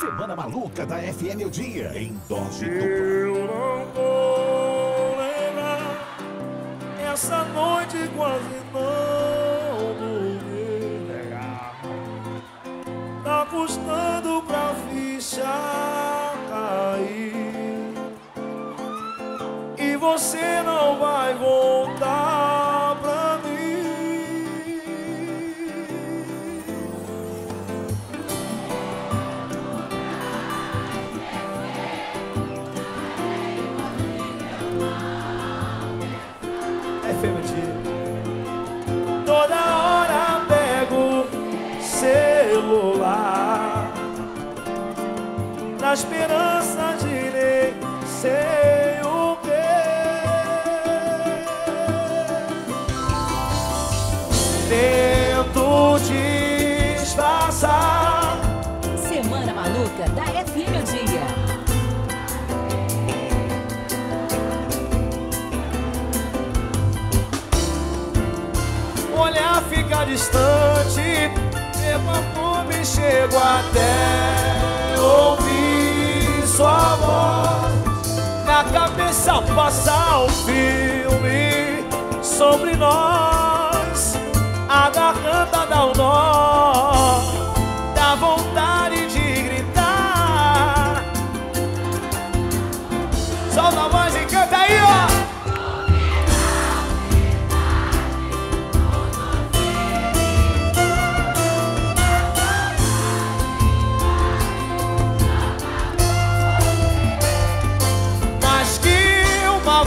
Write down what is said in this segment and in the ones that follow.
Semana Maluca da FM o Dia, em dose. Eu não vou negar, essa noite quase não dormi. Tá custando pra ficha cair. E você não vai voltar Na esperança de nem sei o que Tento disfarçar Semana Maluca da FM o Dia. O olhar fica distante, perfume chego até ouvir cabeça passa um filme sobre nós.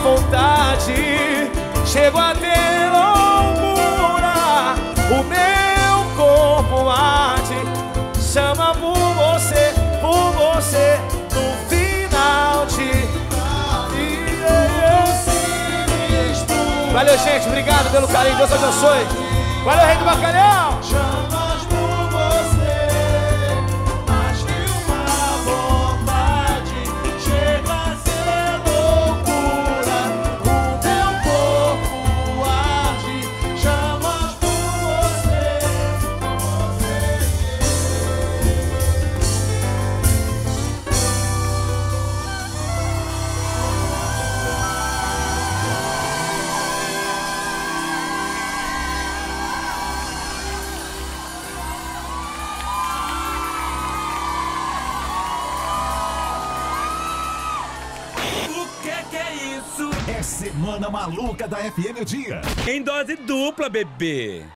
Vontade chego a ter loucura. O meu corpo arde, chama por você, por você. No final de Valeu, gente. Obrigado pelo carinho. Deus abençoe. Valeu, Rei do Bacalhau. Isso? É Semana Maluca da FM o Dia. Em dose dupla, bebê.